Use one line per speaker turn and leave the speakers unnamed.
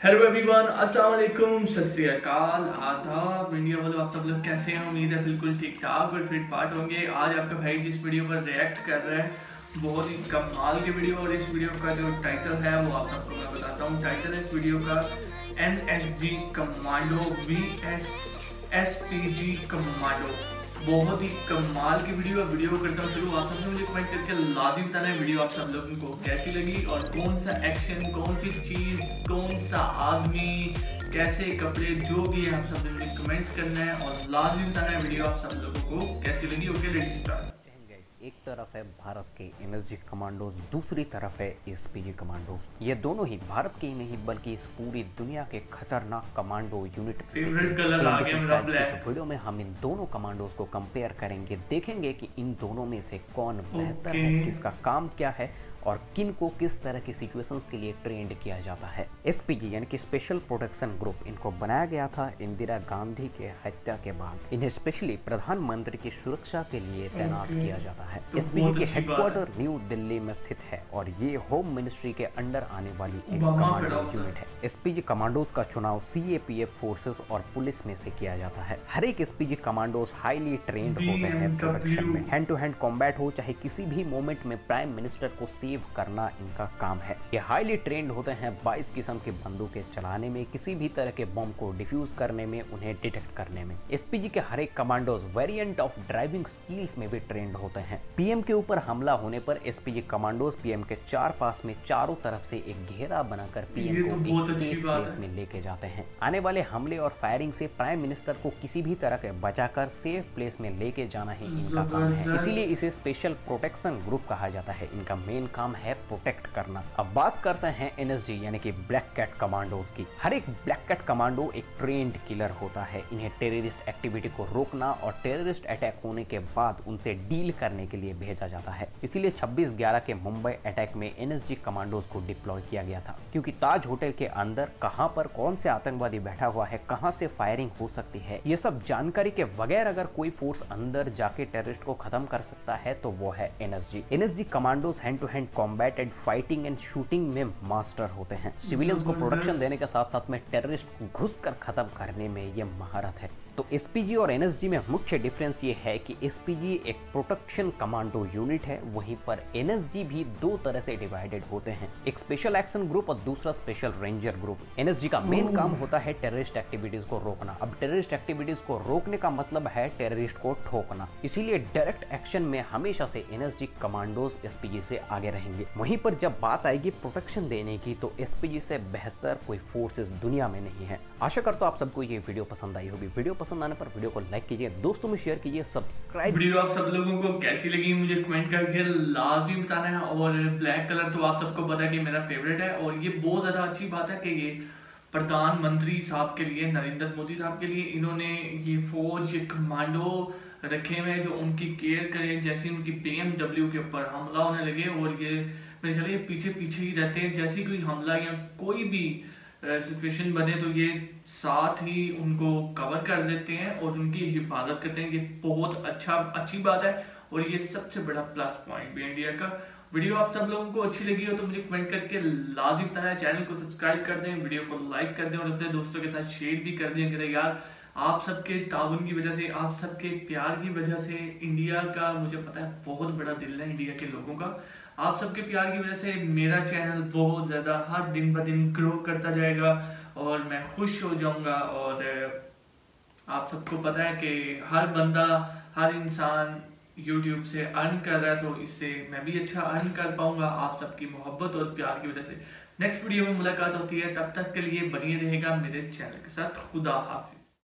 Hello everyone अस्सलाम वालेकुम सत श्री अकाल आदाब इंडिया वालों, आप सब लोग कैसे हैं? उम्मीद है बिल्कुल ठीक ठाक और फिट पार्ट होंगे। आज आपका भाई जिस वीडियो पर रिएक्ट कर रहे हैं, बहुत ही कमाल की वीडियो और इस वीडियो का जो टाइटल है, वो आप सबको मैं बताता हूँ। टाइटल है इस वीडियो का N S G commando V S S P G commando बहुत ही कमाल की वीडियो है। वीडियो करता हूँ शुरू आप सबसे मुझे कमेंट करके लाजिम बताना है वीडियो आप सब लोगों को कैसी लगी और कौन सा एक्शन कौन सी चीज़, कौन सा आदमी, कैसे कपड़े, जो भी है, आप सब मुझे कमेंट करना है और लाजिम बताना है वीडियो आप सब लोगों को कैसी लगी। ओके लेट स्टार्ट
एक तरफ़ है भारत के एनर्जी कमांडोज दूसरी तरफ़ है एसपीजी कमांडोज ये दोनों ही भारत के ही नहीं बल्कि इस पूरी दुनिया के खतरनाक कमांडो यूनिट
फेवरेट कलर आ गया मेरा ब्लैक
वीडियो में हम इन दोनों कमांडोज को कंपेयर करेंगे देखेंगे कि इन दोनों में से कौन बेहतर है किसका काम क्या है और किन को किस तरह की सिचुएशंस के लिए ट्रेंड किया जाता है। एसपीजी यानी कि स्पेशल प्रोटेक्शन ग्रुप इनको बनाया गया था इंदिरा गांधी के हत्या के बाद। इन्हें स्पेशली प्रधानमंत्री की सुरक्षा के लिए तैनात किया जाता है। तो एसपीजी के हेडक्वार्टर न्यू दिल्ली में स्थित है और ये होम मिनिस्ट्री के अंडर आने वाली एक कमांडो यूनिट है। एसपीजी कमांडोज का चुनाव सी फोर्सेस और पुलिस में से किया जाता है। हर एक एसपीजी कमांडोज हाईली ट्रेंड होते हैं प्रोटेक्शन में। हैंड टू हैंड कॉम्बैट हो चाहे किसी भी मोमेंट में प्राइम मिनिस्टर को सी सेव करना इनका काम है। ये हाईली ट्रेंड होते हैं 22 किस्म के बंदूकें चलाने में किसी भी तरह के बम को डिफ्यूज करने में उन्हें डिटेक्ट करने में। एसपीजी के हर एक commandos variant of driving skills में भी ट्रेंड होते हैं। पीएम के ऊपर हमला होने पर एसपीजी कमांडोज पीएम के चार पास में चारों तरफ़ से एक घेरा बनाकर पीएम को तो एक सेफ़ प्लेस में लेके जाते हैं। आने वाले हमले और फायरिंग से प्राइम मिनिस्टर को किसी भी तरह के बचाकर सेफ़ प्लेस में लेके जाना ही इनका काम है। इसीलिए इसे स्पेशल प्रोटेक्शन ग्रुप कहा जाता है। इनका मेन काम है प्रोटेक्ट करना। अब बात करते हैं एनएसजी यानी कि ब्लैक कैट कमांडोज की। हर एक ब्लैक कैट कमांडो एक ट्रेंड किलर होता है। इन्हें टेररिस्ट एक्टिविटी को रोकना और टेररिस्ट अटैक होने के बाद उनसे डील करने के लिए भेजा जाता है। इसीलिए 26 ग्यारह के मुंबई अटैक में एनएसजी कमांडोज को डिप्लॉय किया गया था। क्योंकि ताज होटल के अंदर कहाँ पर कौन से आतंकवादी बैठा हुआ है, कहाँ से फायरिंग हो सकती है, ये सब जानकारी के बगैर अगर कोई फोर्स अंदर जाके टेररिस्ट को खत्म कर सकता है तो वो है NSG NSG commandos hand to hand combat and fighting and shooting में मास्टर होते हैं। सिविलियंस को प्रोडक्शन देने के साथ साथ में टेररिस्ट घुस कर खत्म करने में ये महारत है। तो एसपीजी और एनएसजी में मुख्य डिफरेंस ये है कि एसपीजी एक प्रोटेक्शन कमांडो यूनिट है वहीं पर एनएसजी भी दो तरह से डिवाइडेड होते हैं। एक स्पेशल एक्शन ग्रुप और दूसरा स्पेशल रेंजर ग्रुप एनएसजी का मेन काम होता है टेररिस्ट एक्टिविटीज़ को रोकना। अब टेररिस्ट एक्टिविटीज़ को रोकने का मतलब है टेररिस्ट को ठोकना। इसीलिए डायरेक्ट एक्शन में हमेशा से एनएसजी कमांडोज एसपीजी से आगे रहेंगे। वहीं पर जब बात आएगी प्रोटेक्शन देने की तो एसपीजी से बेहतर कोई फोर्सेस दुनिया में नहीं है। आशा करता तो आप सबको ये वीडियो पसंद आई होगी। वीडियो पसंद आने पर वीडियो को लाइक कीजिए दोस्तों में शेयर कीजिए सब्सक्राइब
वीडियो आप सब लोगों को कैसी लगी मुझे कमेंट करके लाजमी बताना है और ब्लैक कलर तो आप सबको पता है कि मेरा फेवरेट है और ये बहुत ज़्यादा अच्छी बात है कि ये प्रधानमंत्री साहब के लिए नरेंद्र मोदी साहब के लिए इन्होंने ये फौज कमांडो रखे हुए जो उनकी केयर करें जैसे उनकी बी के ऊपर हमला होने लगे और ये मेरे ख्याल ये पीछे पीछे ही रहते हैं। जैसे कोई हमला या कोई भी सिचुएशन बने तो ये साथ ही उनको कवर कर देते हैं और उनकी हिफाजत करते हैं। ये बहुत अच्छा अच्छी बात है और ये सबसे बड़ा प्लस पॉइंट भी इंडिया का। वीडियो आप सब लोगों को अच्छी लगी हो तो मुझे कमेंट करके लाजिम बताना चैनल को सब्सक्राइब कर दें वीडियो को लाइक कर दें और अपने दोस्तों के साथ शेयर भी कर दें। अगर यार आप सबके ताउन की वजह से, आप सबके प्यार की वजह से इंडिया का, मुझे पता है, बहुत बड़ा दिल है इंडिया के लोगों का। आप सबके प्यार की वजह से मेरा चैनल बहुत ज़्यादा हर दिन ब दिन ग्रो करता जाएगा और मैं खुश हो जाऊँगा और आप सबको पता है कि हर बंदा, हर इंसान YouTube से अर्न कर रहा है तो इससे मैं भी अच्छा अर्न कर पाऊँगा आप सबकी मोहब्बत और प्यार की वजह से। नेक्स्ट वीडियो में मुलाकात होती है, तब तक के लिए बनी रहेगा मेरे चैनल के साथ, खुदा हाफिज।